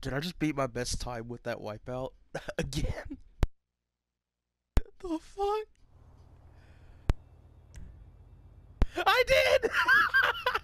Did I just beat my best time with that wipeout again? What the fuck? I did!